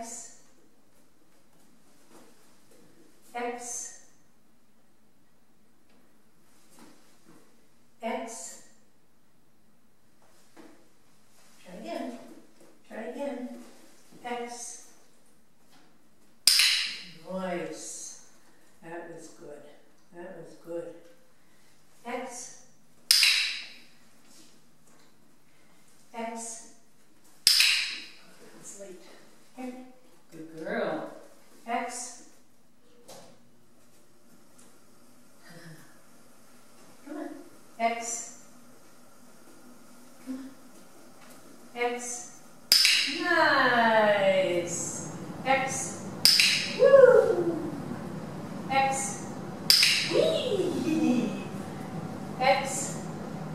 X. X. X. Try again. Try again. X. Nice. That was good. That was good. X. X. It's late. Here. Good girl. X. Come on. X. X. Nice. X. Woo. X. Wee. X.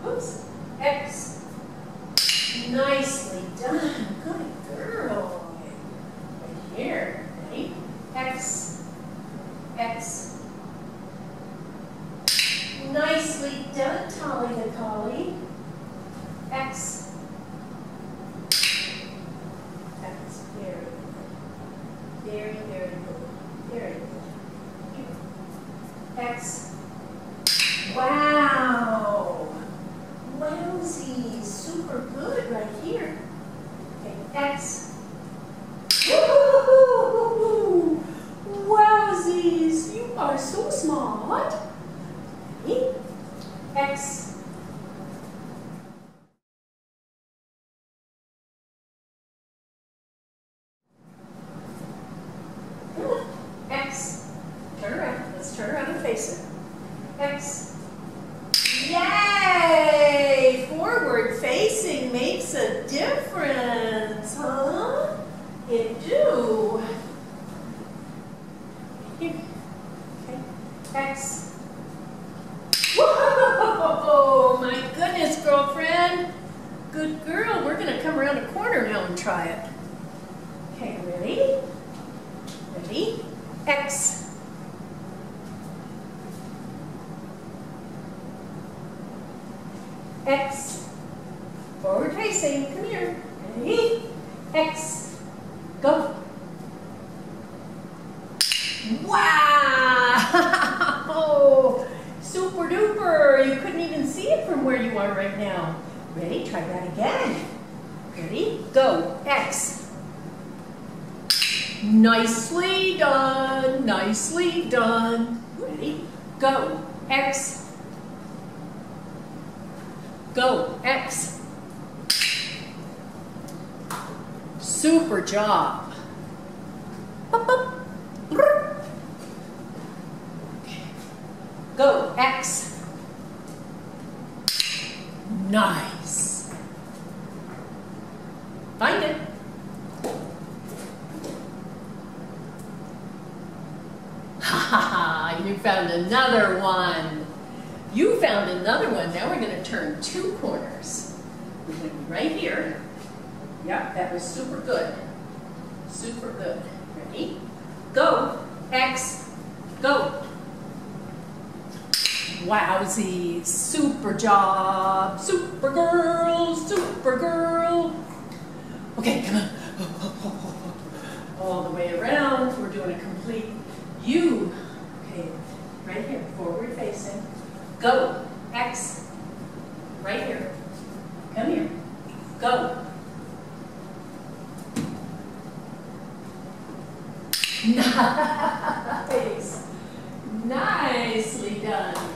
Oops. X. Nicely done. Good girl. Right here. Ready? X. X. Nicely done, Tolly the Collie. X. That's very good. Very, very good. Very good. Here. X. Wow. Wowzy. Super good right here. Okay, X. Woo! Wowzies. You are so smart. Ready? X. Come on. X. Turn around. Let's turn around and face it. X. Yay! Forward facing makes a difference, huh? It do. Okay. X. Whoa! My goodness, girlfriend. Good girl. We're going to come around a corner now and try it. Okay, ready? Ready? X. X. Forward facing. Come here. Ready? X. Go. Wow! Super duper. You couldn't even see it from where you are right now. Ready? Try that again. Ready? Go. X. Nicely done. Nicely done. Ready? Go. X. Go. X. Super job. Go. X. Nice. Find it. Ha ha ha, you found another one. You found another one. Now we're going to turn two corners. We're right here. Yep, that was super good. Super good. Ready? Go. X. Go. Wowzy. Super job. Super girl. Super girl. Okay, come on. All the way around. We're doing a complete U. Go. X. Right here. Come here. Go. Nice. Nicely done.